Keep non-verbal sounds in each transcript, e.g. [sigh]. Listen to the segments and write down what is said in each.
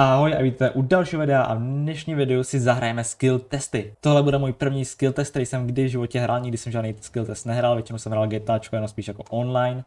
Ahoj a víte u dalšího videa a v dnešním videu si zahrajeme skill testy. Tohle bude můj první skill test, který jsem kdy v životě hrál, nikdy jsem žádný skill test nehrál, většinou jsem hrál GTA, jenom spíš jako online.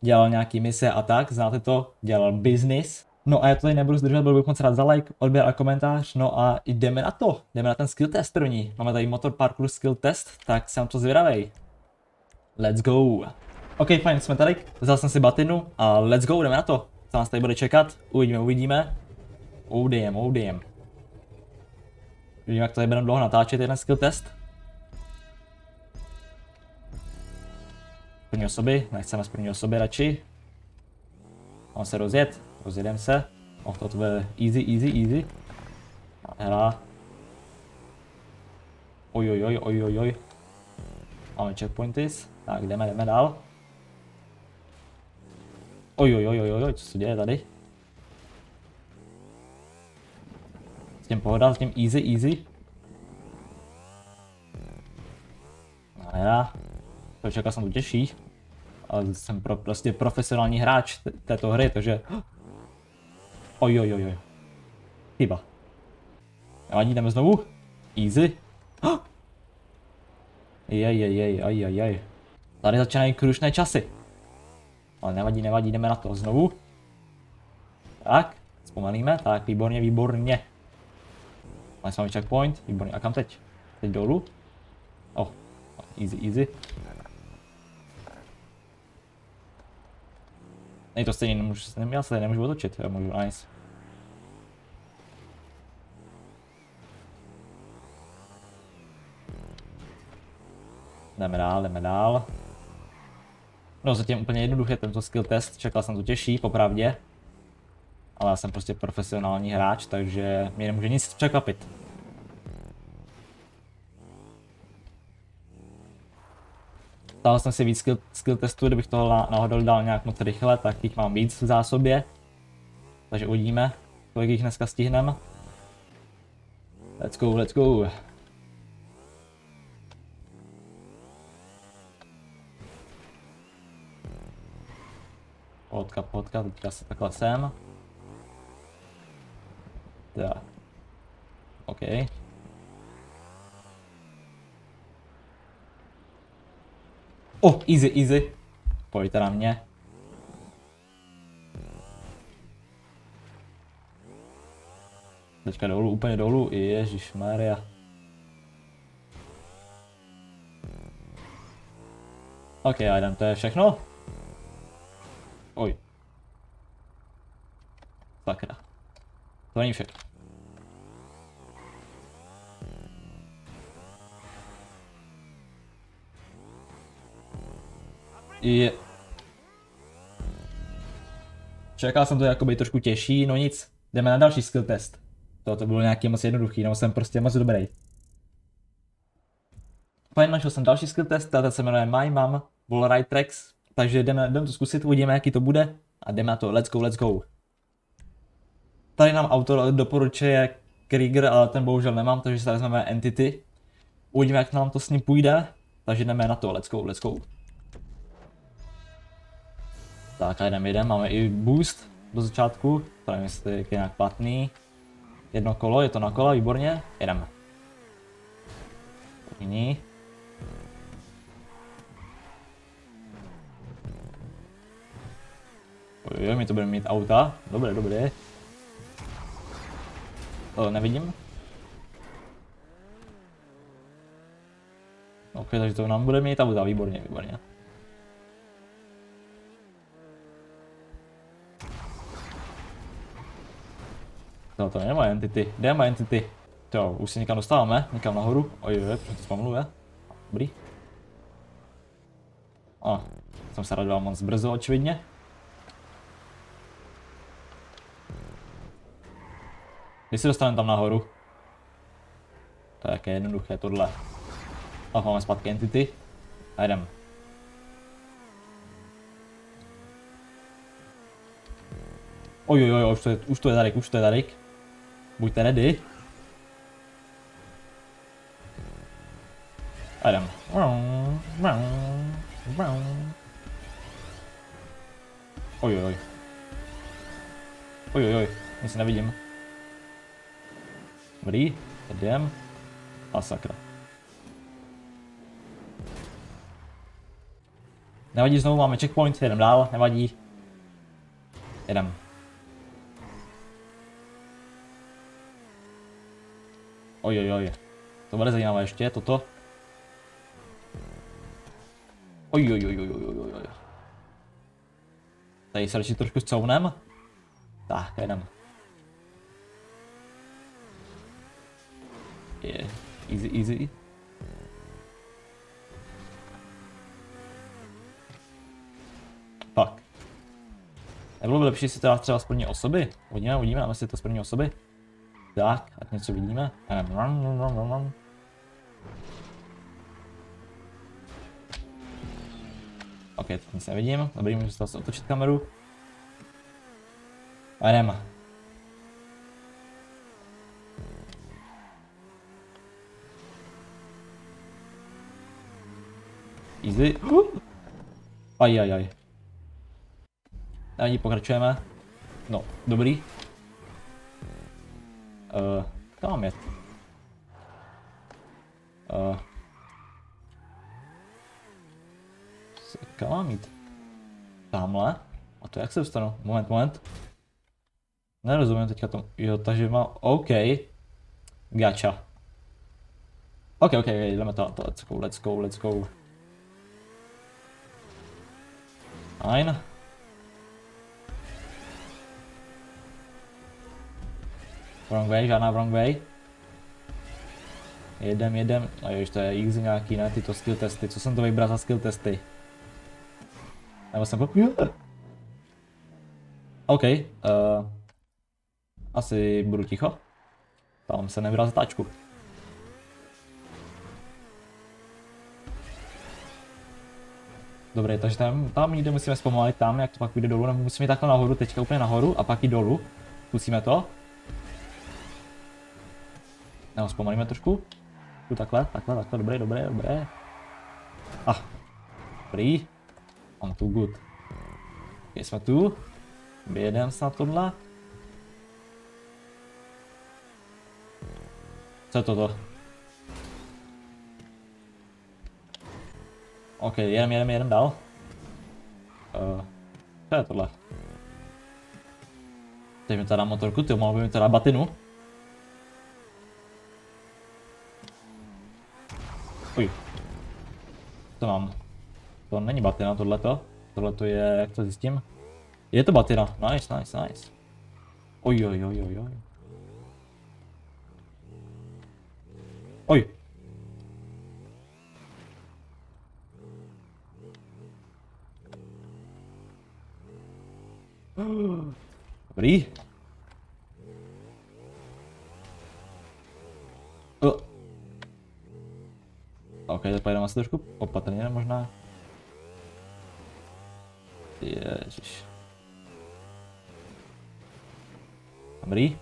Dělal nějaký mise a tak, znáte to, dělal business. No a já to tady nebudu zdržovat, byl bych moc rád za like, odběr a komentář. No a jdeme na to, jdeme na ten skill test první. Máme tady motor parkour skill test, tak jsem to zvědavej. Let's go. OK, fajn, jsme tady, vzal jsem si batinu a let's go, jdeme na to. Co nás tady bude čekat, uvidíme, uvidíme. ODM, ODM. Vidíme, jak tady budeme dlouho natáčet jeden skill test. První osoby, nechceme z první osoby radši. Mám se rozjet, rozjedem se. Oh, to bude easy, easy, easy. Hra. Oj, oj, oj, oj, oj, oj. Máme checkpointy. Tak, jdeme, jdeme dál. Oj, oj, oj, oj, oj, co se děje tady? Tím pohoda, s tím easy, easy. No já, to čekal jsem to těžší. Ale jsem pro, prostě profesionální hráč této hry, takže... Oj, oj, oj, oj. Chyba. Nevadí, jdeme znovu. Easy. [gasps] Jej, jej, jej, aj, aj, aj. Tady začínají krušné časy. Ale nevadí, nevadí, jdeme na to znovu. Tak, zpomalíme, tak, výborně, výborně. Máme sami checkpoint, výborně. A kam teď? Teď dolů? Oh, easy, easy. Nej to stejně nemůžu, já se tady nemůžu otočit, já můžu, nice. Jdeme dál, jdeme dál. No zatím úplně jednoduché tento skill test, čekal jsem to těžší, popravdě ale já jsem prostě profesionální hráč, takže mě nemůže nic překvapit. Dal jsem si víc skill, skill testů, kdybych toho náhodou dal nějak moc rychle, tak jich mám víc v zásobě. Takže uvidíme, kolik jich dneska stihneme. Let's go, let's go. Pohodka, pohodka, teďka se takhle sem. Tak. OK. Oh, easy, easy. Pojďte na mě. Teďka dolů, úplně dolů. Ježíš Maria. OK, já jdem, to je všechno? Oj. Sakra. To není všechno. Je... Čekal jsem to jakoby trošku těžší, no nic. Jdeme na další skill test. To, to bylo nějaký moc jednoduchý, nebo jsem prostě moc dobrý. Fajn, našel jsem další skill test, tady se jmenuje My Mom Ride Tracks, takže jdeme, jdeme to zkusit, uvidíme jaký to bude a jdeme na to, let's go, let's go. Tady nám autor doporučuje Krieger, ale ten bohužel nemám, takže se vezmeme Entity. Uvidíme, jak nám to s ním půjde, takže jdeme na to, let's go, let's go. Tak a jdeme, jdeme, máme i boost do začátku, to nevím, jestli je nějak platný. Jedno kolo, je to na kola, výborně, jedeme. První. Jo, my to budeme mít auta, dobré, dobré. To nevidím. Ok, takže to nám bude mít auta, výborně, výborně. No to moje entity, kde moje entity? Jo, už se někam dostáváme, někam nahoru. Ojoj, proč to zpomaluje? Dobrý. A, jsem se radoval moc brzo, očividně. Kdy se dostaneme tam nahoru? To je jaké jednoduché tohle. A máme zpátky entity. A jdem. Oj, oj, oj, už to je, už to je Darek, už to je Darek. Buďte ready. A jdem. Oj, oj, oj. Oj, oj, oj, nic nevidím. Dobrý, jdem. A sakra. Nevadí, znovu máme checkpoint, jedem dál, nevadí. Jedem. Oj, oj, oj. To bude zajímavé ještě, toto. Oj, oj, oj, oj, oj, oj, oj. Tady se radši trošku zcounem. Tak, jedem. Yeah. easy, easy. Fuck. Nebylo by lepší si to dát třeba z první osoby? Uvidíme, uvidíme, dáme si to z první osoby. Tak, ať něco vidíme. Run, run, run, run, run. OK, teď nic nevidím. Dobrý, můžu zase otočit kameru. A jdeme. Easy. Aj, aj, aj. Ani pokračujeme. No, dobrý. Uh, mám jet? Uh, kam mám jít? Tamhle? A to jak se dostanu? Moment, moment. Nerozumím teďka tomu. Jo, takže mám... OK. Gacha. OK, OK, jdeme to, let's go, let's go, let's go. Fajn. Wrong way, žádná wrong way. Jedem, jedem. A jo, to je easy nějaký, ne? Tyto skill testy. Co jsem to vybral za skill testy? Nebo jsem po... OK. Uh, asi budu ticho. Tam se nevybral zatáčku. Dobré, takže tam, tam někde musíme zpomalit, tam, jak to pak půjde dolů, nebo musíme jít takhle nahoru, teďka úplně nahoru a pak i dolů. Zkusíme to. Nebo zpomalíme trošku. Tu takhle, takhle, takhle, dobré, dobré, dobré. Ah, dobrý. On too good. Okay, jsme tu. Jedem snad tohle. Co je toto? OK, jedem, jedem, jedem dál. Uh, co je tohle? Teď mi teda motorku, ty mohl by mi teda batinu. Uj. To mám. To není batina tohleto. Tohleto je, jak to zjistím? Je to batina. Nice, nice, nice. Oj, oj, oj, oj, oj. Oj. Dobrý. Oh. OK, tak pojedeme asi trošku opatrně možná. Ježiš. Dobrý.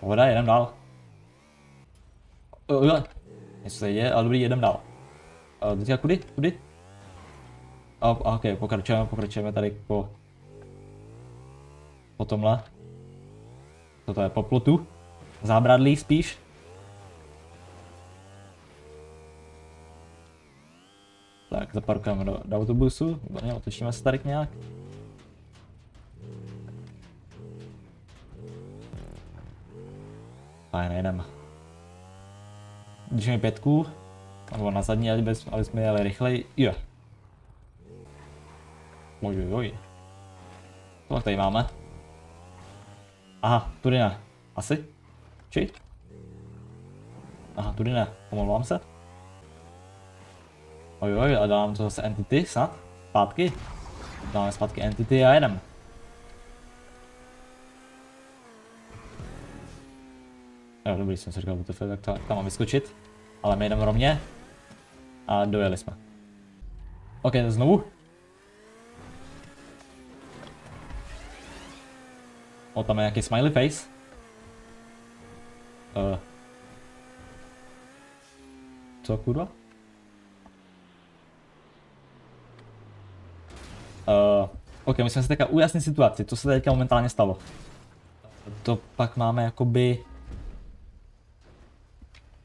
Pohoda, jedem dál. Uh, Něco se děje, ale dobrý, jedem dál. Uh, teďka kudy? Kudy? Oh, ok, pokračujeme, pokračujeme tady po... Po tomhle. Toto je po plotu. Zábradlí spíš. Tak, zaparkujeme do, do autobusu, výborně, otočíme se tady nějak. Fajn, jedeme. Držíme pětku, nebo na zadní, aby, aby jsme jeli rychleji. Jo. Oj, oj, oj. Co tady máme? Aha, tudy ne. Asi? Či? Aha, tudy ne. Omlouvám se. Oj, oj, a dám to zase entity snad? Zpátky? Dáme zpátky entity a jedem. Jo, dobrý, jsem si říkal, WTF, tak to, tam mám vyskočit. Ale my jdeme rovně. A dojeli jsme. OK, znovu. O, tam je nějaký smiley face. Uh. Co kurva? Uh, OK, musíme se teďka ujasnit situaci, co se teďka momentálně stalo. To pak máme jakoby...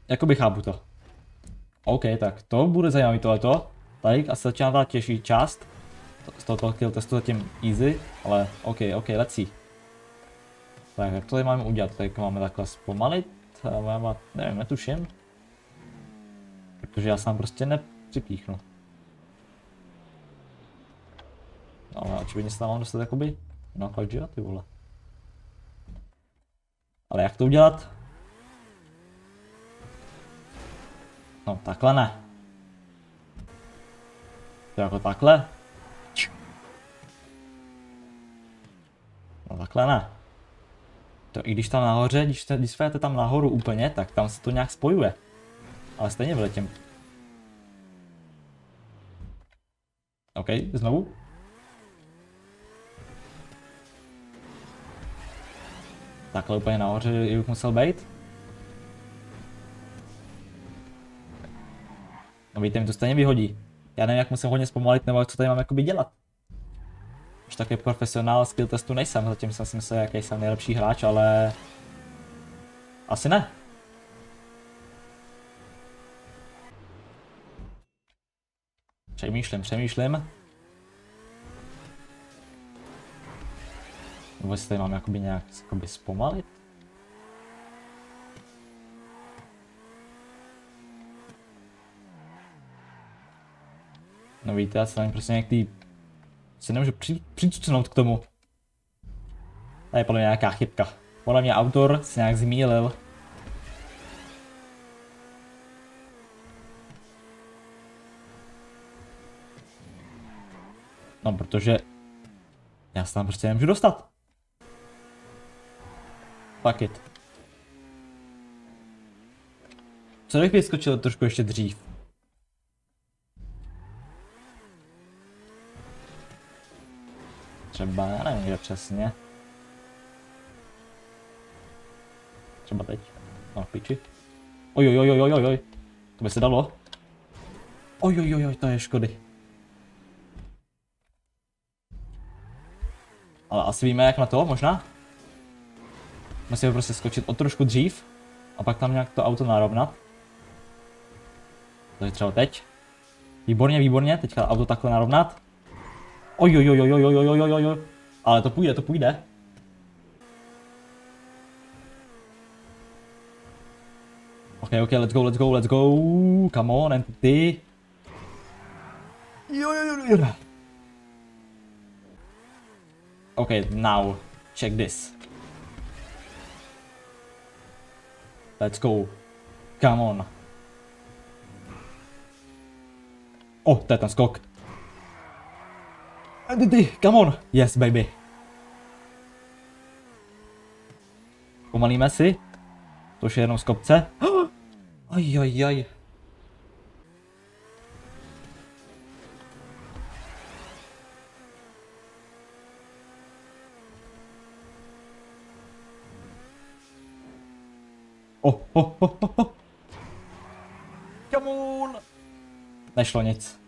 Jakoby chápu to. OK, tak to bude zajímavý tohleto. Tady asi začíná ta těžší část. Z tohoto kill testu zatím easy, ale OK, OK, let's see. Tak, jak to tady máme udělat? Tak máme takhle zpomalit. Máme, nevím, netuším. Protože já sám prostě nepřipíchnu. No, ale očividně se tam mám dostat jakoby no že ty vole. Ale jak to udělat? No takhle ne. To jako takhle? No takhle ne. To i když tam nahoře, když, te, když světe tam nahoru úplně, tak tam se to nějak spojuje. Ale stejně vyletím. OK, znovu. Takhle úplně nahoře bych musel být. No víte, mi to stejně vyhodí. Já nevím, jak musím hodně zpomalit, nebo co tady mám jakoby dělat. Už taky profesionál skill testu nejsem, zatím jsem si myslel, jaký jsem nejlepší hráč, ale... Asi ne. Přemýšlím, přemýšlím. Nebo jestli tady mám jakoby nějak jakoby zpomalit? No víte, já se tam prostě nějak tý... Se nemůžu při, přicucnout k tomu. Tady je podle mě nějaká chybka. Podle mě autor se nějak zmílil. No, protože já se tam prostě nemůžu dostat. Fuck it. Co bych vyskočil trošku ještě dřív? Třeba, já nevím, kde přesně. Třeba teď. No, piči. Oj, oj, oj, oj, oj, oj. To by se dalo. Oj, oj, oj, oj, to je škody. Ale asi víme jak na to, možná? Musíme prostě skočit o trošku dřív a pak tam nějak to auto narovnat. je třeba teď. Výborně, výborně, teďka auto takhle narovnat. Oj, oj, oj, oj, oj, oj, oj, oj, oj. Ale to půjde, to půjde. Ok, ok, let's go, let's go, let's go. Come on, jo, jo. Okay, now, check this. Let's go. Come on. Oh, to je ten skok. Entity, come on. Yes, baby. Pomalíme si. To už je jenom z kopce. [gasps] Aj, aj. Oh, oh, oh, oh, oh. Come on. Nešlo nic.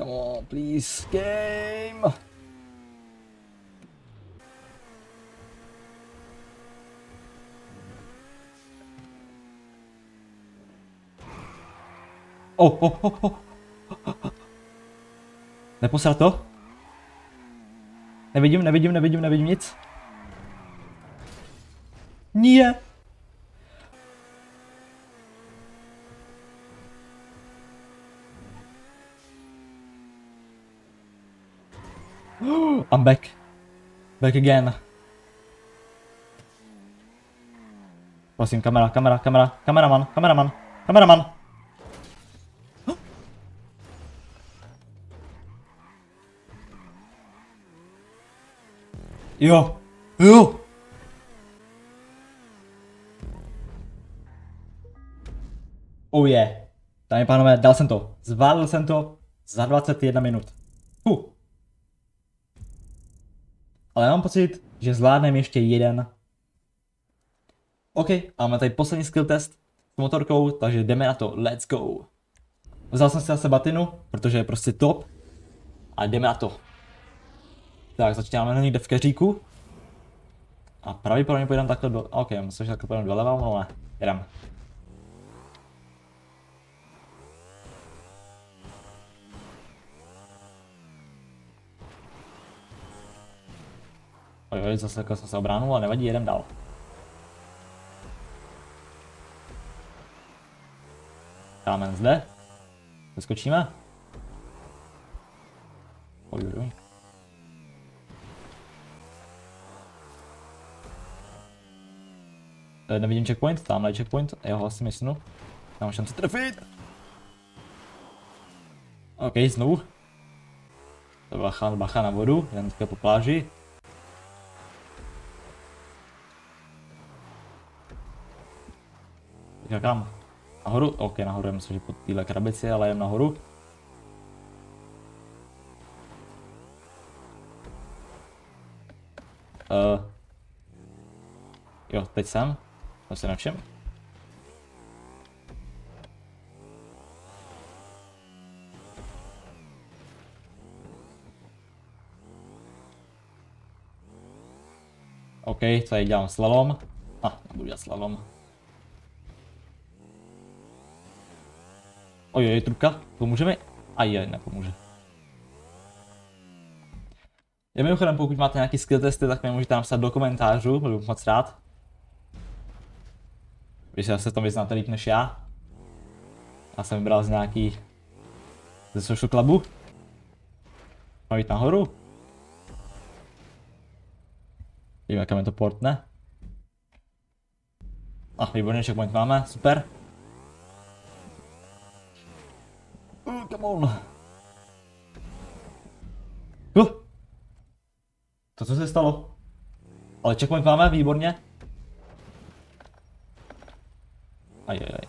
Come please. Game. Oh, oh, oh, oh. Neposral to? Nevidím, nevidím, nevidím, nevidím nic. Nie. [gasps] I'm back. Back again. Prosím, kamera, kamera, kamera, kameraman, kameraman, kameraman. [gasps] Jo. Jo. Oh je. Yeah. Dámy pánové, dal jsem to. Zvládl jsem to za 21 minut. Huh. Ale mám pocit, že zvládneme ještě jeden. OK, máme tady poslední skill test s motorkou, takže jdeme na to. Let's go. Vzal jsem si zase batinu, protože je prostě top. A jdeme na to. Tak, začínáme někde v keříku. A pravděpodobně pojedeme takhle do... Ok, myslím, že takhle pojedeme doleva, no ne. Jedem. Ojoj, zase jsem se obránul, ale nevadí, jedem dál. Dáme zde. Vyskočíme. Ojoj. Eh, nevidím checkpoint, tamhle je checkpoint, já ho asi mysnu. Mám šanci trefit. OK, znovu. Bacha, bacha na vodu, jen po pláži. Teďka kam? Nahoru? OK, nahoru, já myslím, že pod téhle krabici, ale jen nahoru. Uh, jo, teď jsem. To se všem. OK, tady dělám slalom. A, ah, nebudu dělat slalom. Ojej, trubka, pomůže mi? Ajaj, nepomůže. Já mimochodem, pokud máte nějaký skill testy, tak mi můžete napsat do komentářů, budu moc rád. Když se to vyznáte líp než já. Já jsem vybral z nějaký ze social clubu. Má jít nahoru. Víme, kam je to port, ne? A, ah, výborně, checkpoint máme, super. Uh, come on. Uh. To, co se stalo? Ale checkpoint máme, výborně. Ajajaj.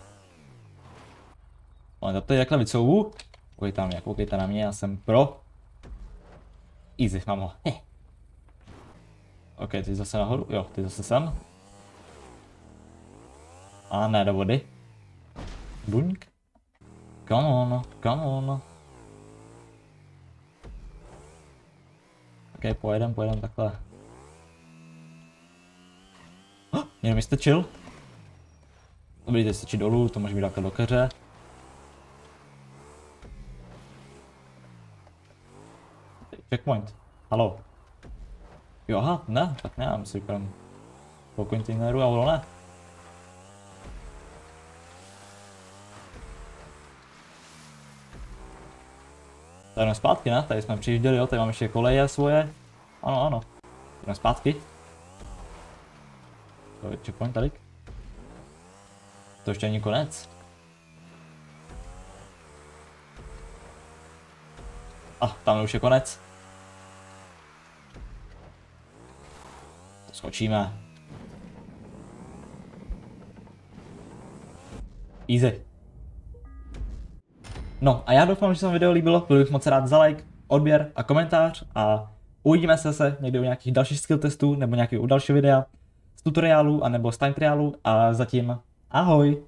Ale to je jakhle vycouvu. Koukej tam mě, koukejte na mě, já jsem pro. Easy, mám ho. Heh. OK, ty zase nahoru, jo, ty zase sem. A ne, do vody. Buňk. Come on, come on. OK, pojedem, pojedem takhle. Oh, jenom jste chill. Dobrý, teď stačí dolů, to může být takhle do keře. Checkpoint. Halo. Jo, aha, ne, tak ne, já si říkám po kontejneru a ne. Tady jdeme zpátky, ne? Tady jsme přijížděli, jo, tady máme ještě koleje svoje. Ano, ano. Jdeme zpátky. To je checkpoint tady. To ještě není konec. A, ah, tam už je konec. Skočíme. Easy. No a já doufám, že se vám video líbilo, byl bych moc rád za like, odběr a komentář a uvidíme se zase někdy u nějakých dalších skill testů nebo nějakého dalšího videa z tutoriálu a nebo z time triálu a zatím ahoj!